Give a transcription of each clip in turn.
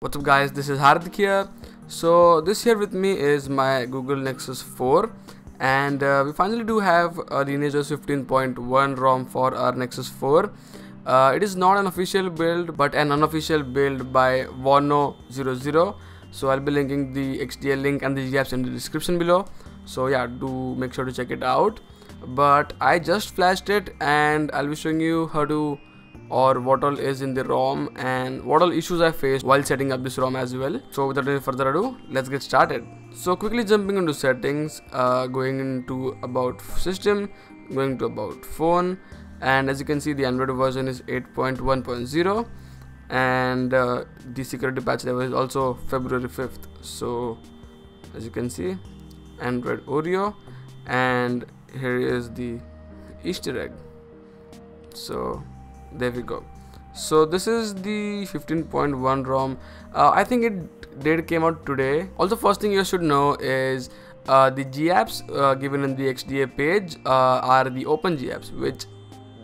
What's up guys, this is Hardik here. So this here with me is my Google Nexus 4 and uh, we finally do have a Lineage OS 15.1 ROM for our Nexus 4. Uh, it is not an official build but an unofficial build by Warno00. So I'll be linking the XDA link and the GApps in the description below. So yeah, do make sure to check it out. But I just flashed it and I'll be showing you how to or what all is in the ROM and what all issues I faced while setting up this ROM as well. So without any further ado, let's get started. So quickly jumping into settings, uh, going into about system, going to about phone and as you can see the Android version is 8.1.0 and uh, the security patch level is also February 5th. So as you can see Android Oreo and here is the Easter egg. So there we go. So this is the 15.1 rom. Uh, i think it did came out today. Also first thing you should know is uh, the GApps uh, given in the XDA page uh, are the open GApps which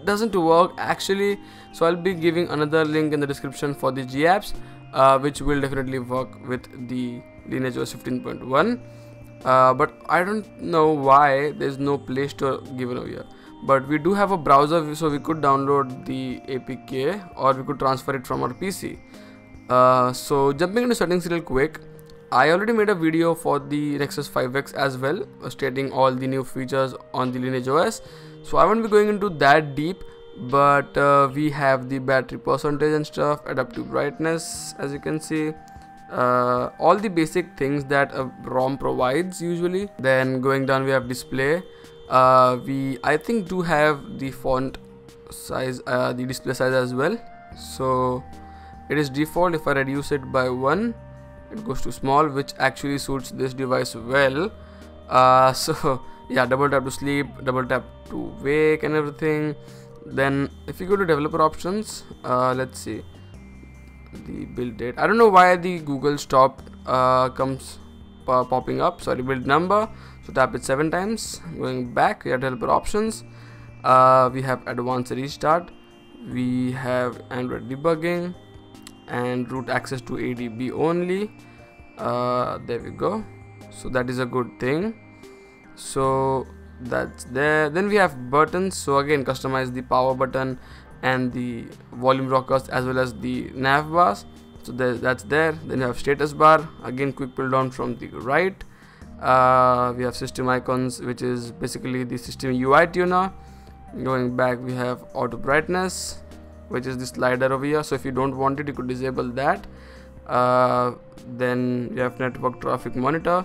doesn't work actually. So I'll be giving another link in the description for the GApps uh, which will definitely work with the Lineage OS 15.1 uh, but I don't know why there's no Play Store given over here. But we do have a browser so we could download the apk or we could transfer it from our pc uh, so jumping into settings real quick I already made a video for the Nexus 5X as well uh, stating all the new features on the Lineage OS so I won't be going into that deep but uh, we have the battery percentage and stuff adaptive brightness as you can see uh, all the basic things that a ROM provides usually then going down we have display. Uh, we I think do have the font size uh, the display size as well. So it is default if I reduce it by 1 it goes to small which actually suits this device well. Uh, so yeah double tap to sleep double tap to wake and everything. Then if you go to developer options uh, let's see the build date. I don't know why the Google stop uh, comes popping up. Sorry build number. So tap it seven times. Going back we have developer options. Uh, we have advanced restart. We have android debugging and root access to adb only. Uh, there we go. So that is a good thing. So that's there. Then we have buttons. So again customize the power button and the volume rockers as well as the nav bars so that's there. Then you have status bar. Again quick pull down from the right. Uh, we have system icons which is basically the system UI tuner. Going back we have auto brightness which is the slider over here. So if you don't want it you could disable that. Uh, then you have network traffic monitor.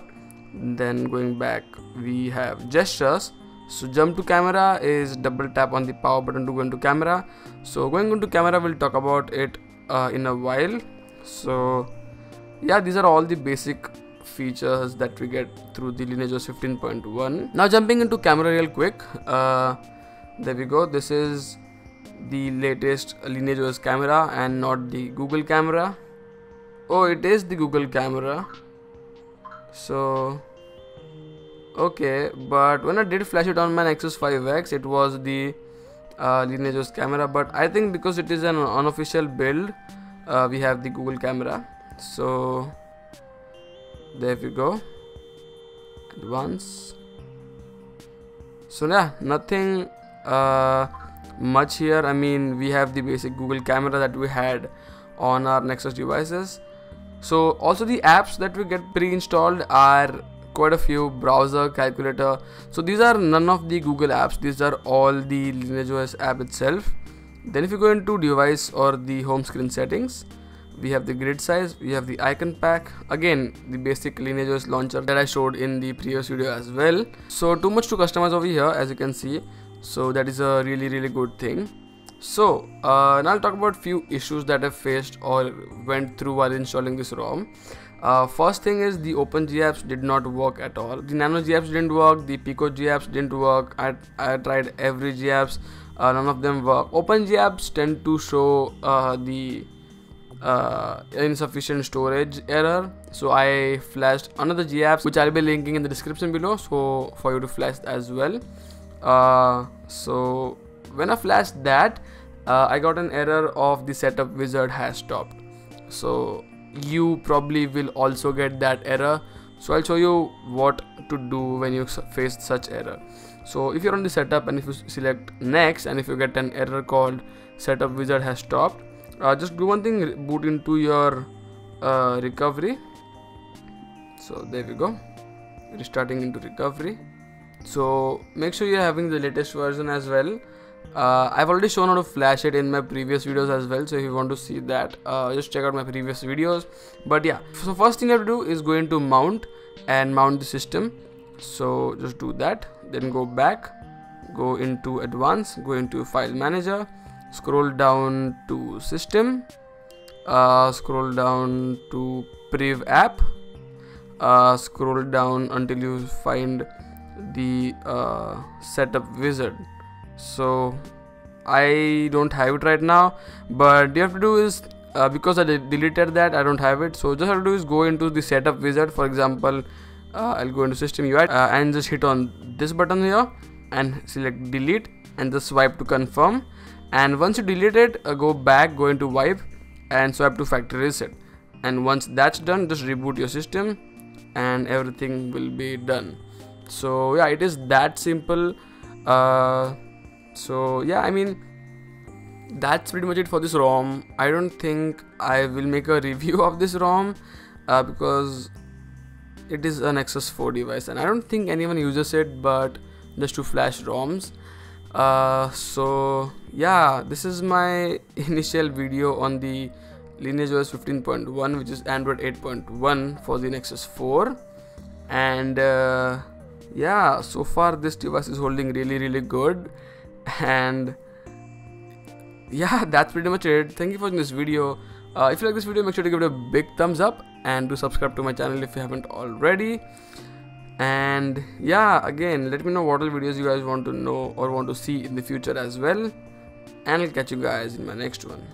Then going back we have gestures so jump to camera is double tap on the power button to go into camera so going into camera we'll talk about it uh, in a while so yeah these are all the basic features that we get through the Lineage OS 15.1. Now jumping into camera real quick, uh, there we go. This is the latest Lineage OS camera and not the Google camera. Oh, it is the Google camera. So okay, but when I did flash it on my Nexus 5X, it was the uh, Lineage OS camera. But I think because it is an unofficial build, uh, we have the Google camera. So there we go advance so yeah nothing uh, much here i mean we have the basic google camera that we had on our nexus devices so also the apps that we get pre-installed are quite a few browser calculator. So these are none of the google apps. These are all the lineage os app itself. Then if you go into device or the home screen settings we have the grid size we have the icon pack. Again the basic lineage OS launcher that I showed in the previous video as well. So too much to customize over here as you can see. So that is a really really good thing. So uh, now I'll talk about few issues that I faced or went through while installing this ROM uh, first thing is the open GApps did not work at all. The nano GApps didn't work the pico GApps didn't work. I, I tried every GApps uh, none of them work. Open GApps tend to show uh, the uh, insufficient storage error. So I flashed another GApps which I'll be linking in the description below. So for you to flash as well. Uh, so when I flashed that uh, I got an error of the setup wizard has stopped. So you probably will also get that error. So i'll show you what to do when you face such error. So if you're on the setup and if you select next and if you get an error called setup wizard has stopped uh, just do one thing boot into your uh, recovery. So there we go. Restarting into recovery. So make sure you're having the latest version as well uh, I've already shown how to flash it in my previous videos as well so if you want to see that uh, just check out my previous videos. But yeah so first thing you have to do is go into mount and mount the system. So just do that then go back go into advanced go into file manager scroll down to system uh, scroll down to priv app uh, scroll down until you find the uh, setup wizard so I don't have it right now but you have to do is uh, because I deleted that I don't have it. So just have to do is go into the setup wizard. For example uh, I'll go into system UI uh, and just hit on this button here and select delete and just swipe to confirm. And once you delete it uh, go back go into wipe and swipe to factory reset. And once that's done just reboot your system and everything will be done. So yeah it is that simple. Uh, so yeah i mean that's pretty much it for this rom. I don't think i will make a review of this rom uh, because it is an nexus 4 device and i don't think anyone uses it but just to flash roms. Uh, so yeah this is my initial video on the lineage os 15.1 which is android 8.1 for the nexus 4 and uh, yeah so far this device is holding really really good and yeah that's pretty much it. Thank you for watching this video. Uh, if you like this video make sure to give it a big thumbs up and do subscribe to my channel if you haven't already. And yeah again let me know what other videos you guys want to know or want to see in the future as well. And i'll catch you guys in my next one